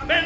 said I've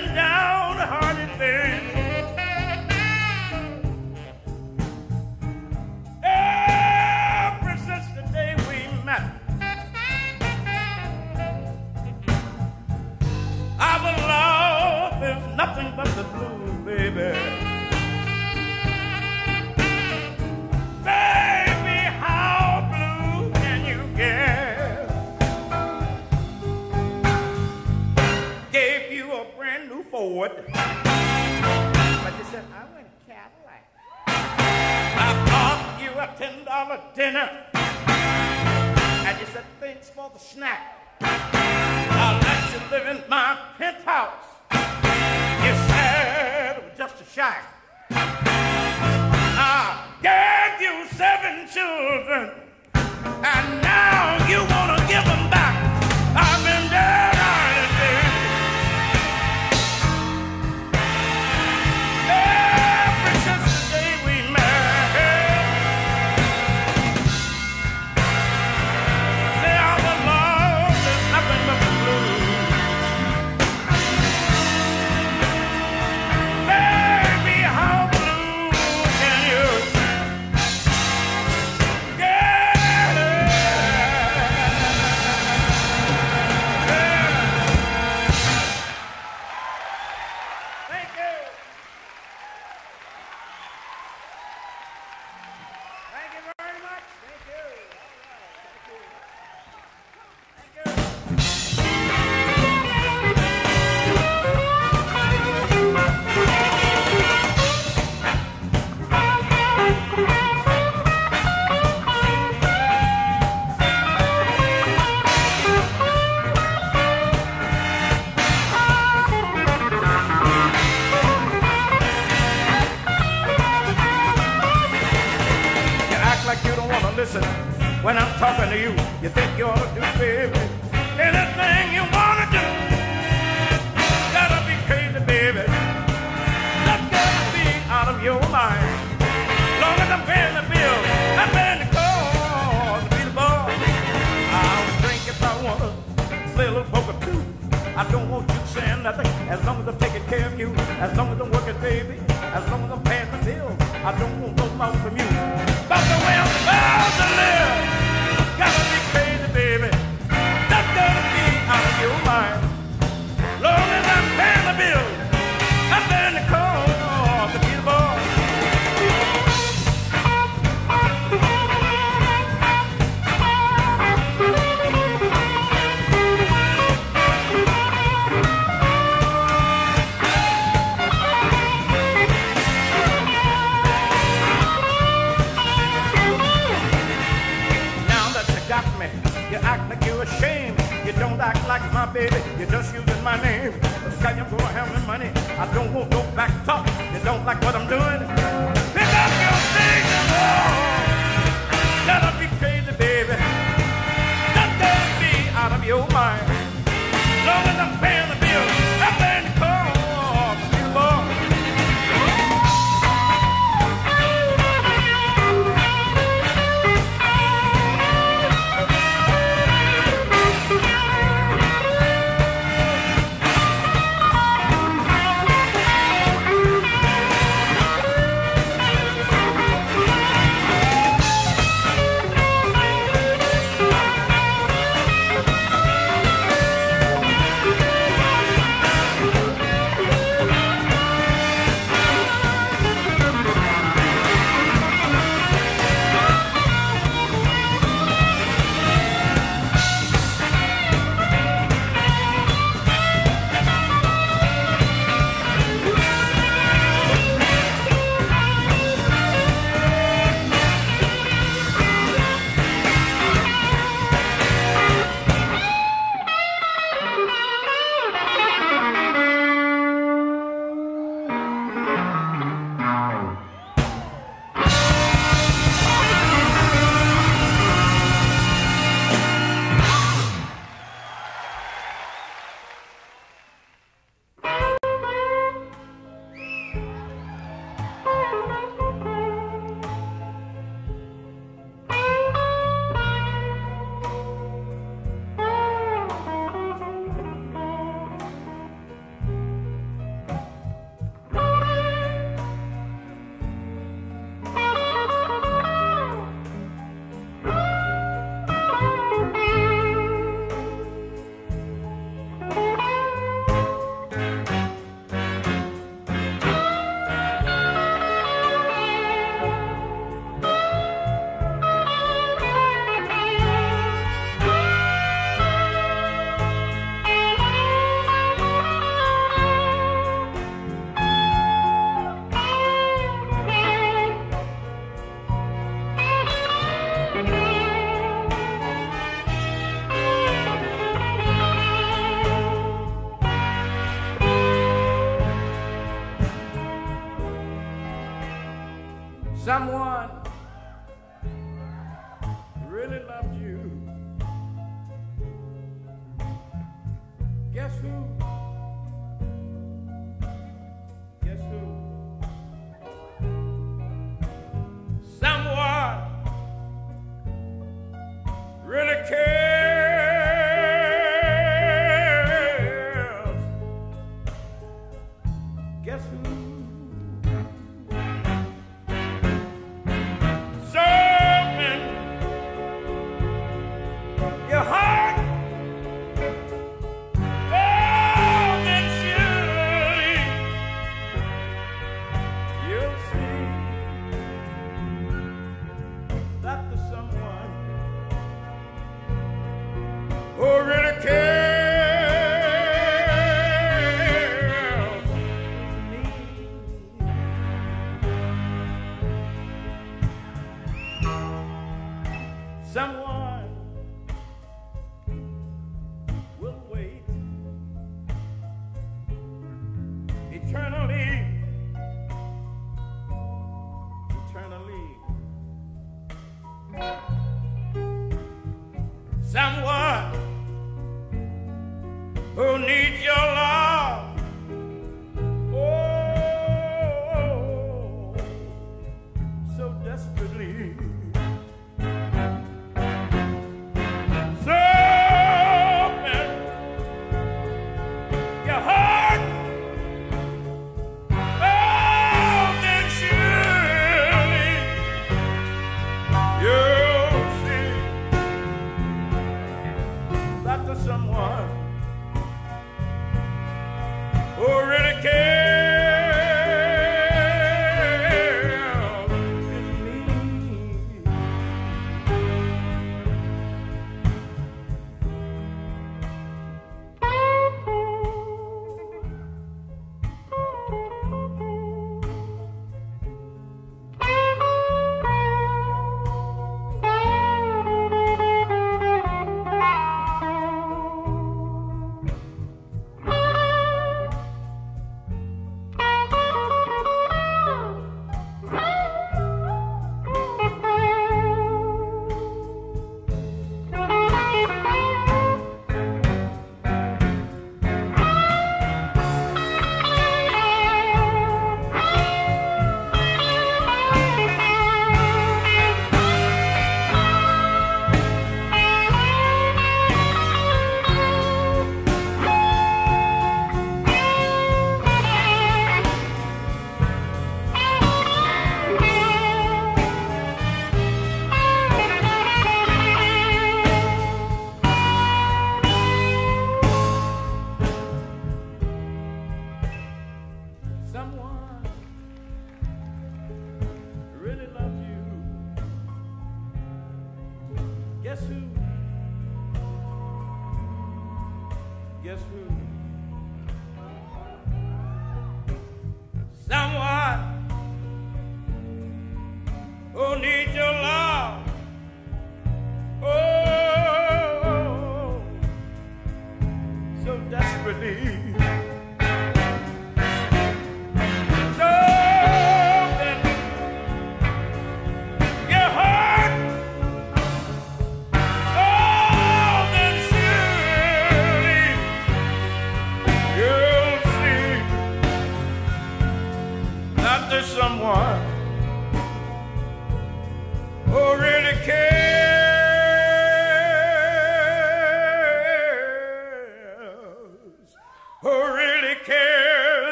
Someone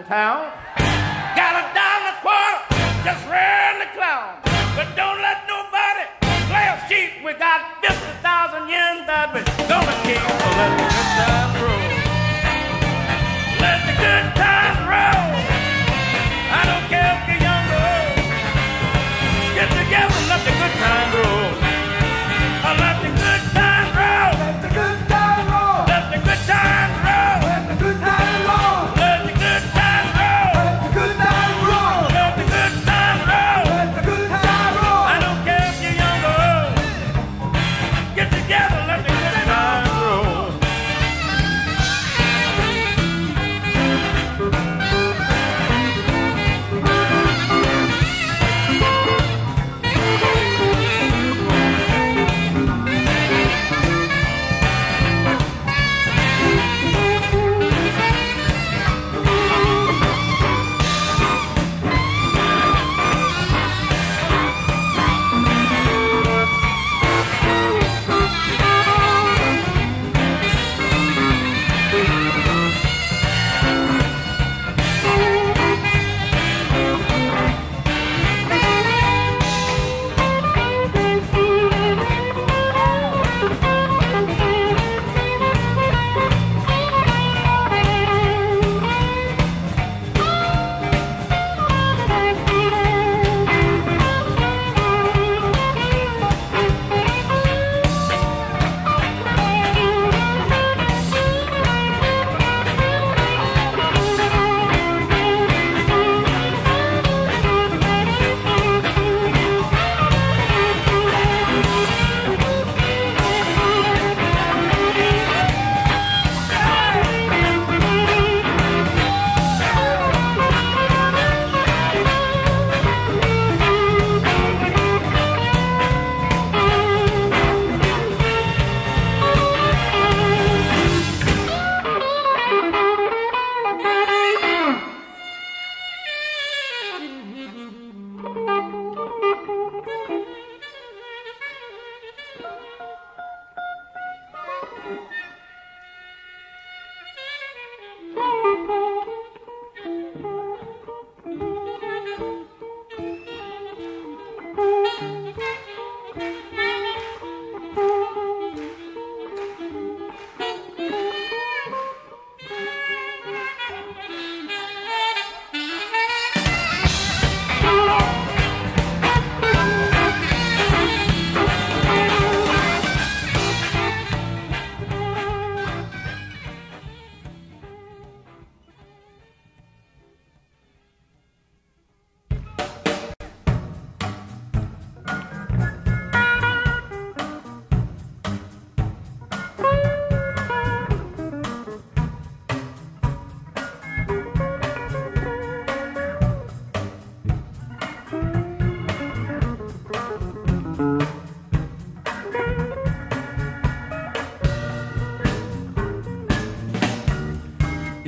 in town. Got a dollar quarter, just ran the clown. But don't let nobody play us cheap. We got 50,000 yen that we're gonna keep. So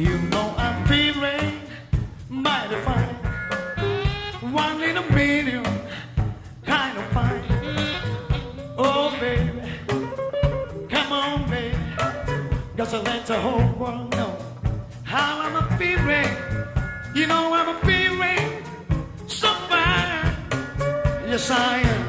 You know I'm feeling mighty fine. One a million, kind of fine. Oh, baby, come on, baby. Gotta let the whole world know how I'm a feeling. You know I'm a feeling so fine. Yes, I am.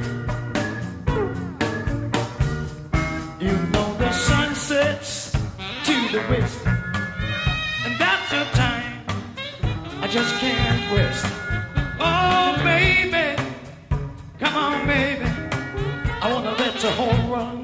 Just can't rest. Oh, baby, come on, baby. I wanna let the whole world